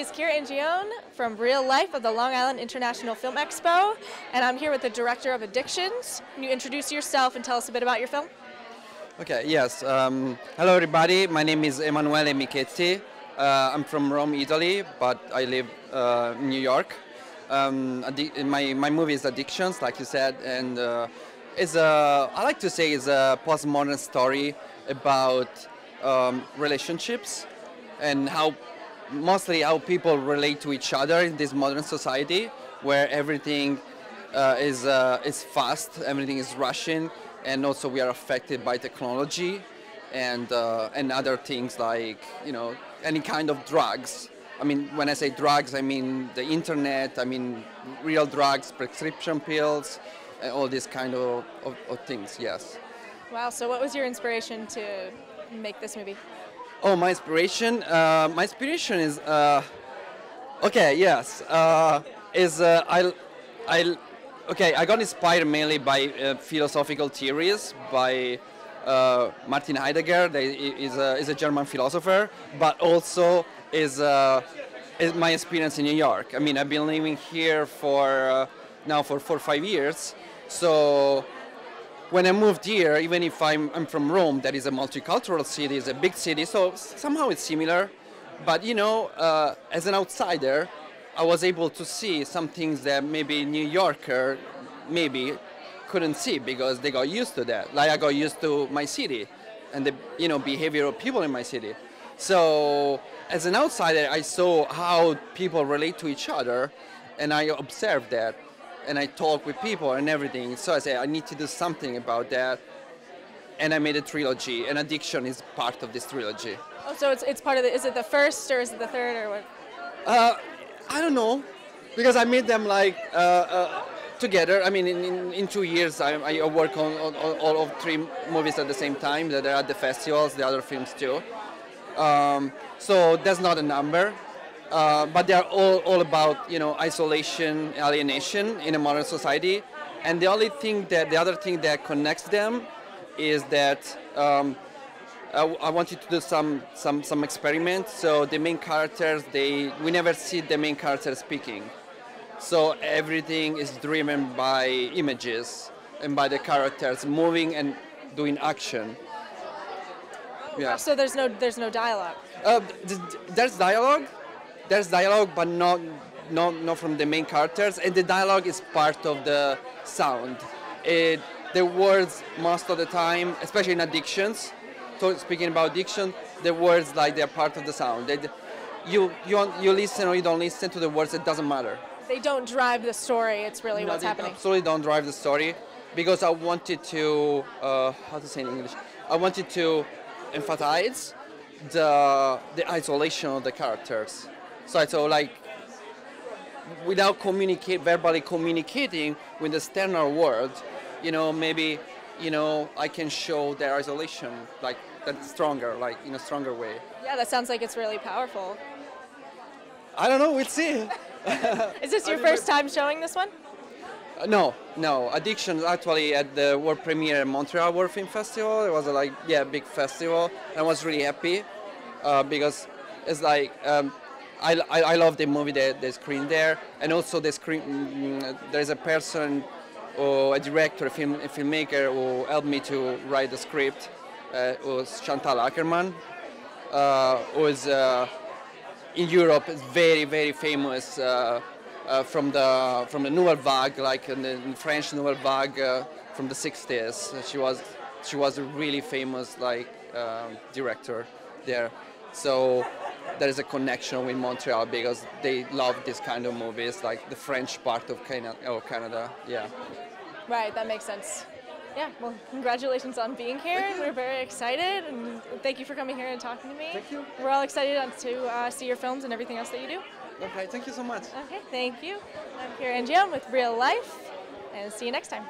is Kira Angione from Real Life of the Long Island International Film Expo, and I'm here with the director of Addictions. Can you introduce yourself and tell us a bit about your film? Okay, yes. Um, hello, everybody. My name is Emanuele Michetti. Uh, I'm from Rome, Italy, but I live uh, in New York. Um, my, my movie is Addictions, like you said, and uh, it's a, I like to say it's a postmodern story about um, relationships and how mostly how people relate to each other in this modern society where everything uh, is, uh, is fast, everything is rushing, and also we are affected by technology and, uh, and other things like, you know, any kind of drugs. I mean, when I say drugs, I mean the internet, I mean real drugs, prescription pills, all these kind of, of, of things, yes. Wow, so what was your inspiration to make this movie? Oh, my inspiration. Uh, my inspiration is uh, okay. Yes, uh, is uh, I, I, okay. I got inspired mainly by uh, philosophical theories by uh, Martin Heidegger. That is a is a German philosopher, but also is is my experience in New York. I mean, I've been living here for now for four five years, so when I moved here, even if I'm, I'm from Rome, that is a multicultural city, it's a big city, so somehow it's similar. But you know, uh, as an outsider, I was able to see some things that maybe New Yorker maybe couldn't see because they got used to that. Like I got used to my city and the you know behavior of people in my city. So as an outsider, I saw how people relate to each other, and I observed that and I talk with people and everything. So I say I need to do something about that, and I made a trilogy. And addiction is part of this trilogy. Oh, so it's it's part of the. Is it the first or is it the third or what? Uh, I don't know, because I made them like. Uh, uh, together, I mean, in, in, in two years, I, I work on, on, on, all of three movies at the same time. That are at the festivals, the other films too. Um, so that's not a number. Uh, but they are all, all about you know isolation, alienation in a modern society, and the only thing that the other thing that connects them is that um, I, I, wanted to do some some some experiments. So the main characters, they we never see the main character speaking, so everything is driven by images and by the characters moving and doing action. Yeah. So there's no there's no dialogue. Uh, there's dialogue, there's dialogue, but not, not, not from the main characters, and the dialogue is part of the sound. It, the words most of the time, especially in addictions, so speaking about addiction, the words like they're part of the sound. They, you, you, you listen or you don't listen to the words, it doesn't matter. They don't drive the story, it's really no, what's happening. absolutely don't drive the story because I wanted to, uh, how to say in English, I wanted to emphasize the, the isolation of the characters. So, so like without communicate verbally communicating with the external world, you know, maybe you know I can show their isolation like that's stronger, like in a stronger way. Yeah, that sounds like it's really powerful. I don't know. We'll see. Is this your first time showing this one? Uh, no, no. Addiction actually at the world premiere Montreal World Film Festival. It was a, like yeah, big festival. I was really happy uh, because it's like um, I, I, I, love the movie, the, the screen there, and also the screen. Mm, there's a person, or a director, a, film, a filmmaker who helped me to write the script. Uh, was Chantal Akerman, uh, who is uh, in Europe is very very famous uh, uh, from the from the Nouvelle Vague, like in the French Nouvelle Vague uh, from the 60s. She was she was a really famous like um, director there. So there is a connection with Montreal because they love this kind of movies, like the French part of Canada. Or Canada. Yeah. Right, that makes sense. Yeah, well, congratulations on being here. We're very excited, and thank you for coming here and talking to me. Thank you. We're all excited to uh, see your films and everything else that you do. Okay, thank you so much. Okay, thank you. I'm Kira Angione with Real Life, and see you next time.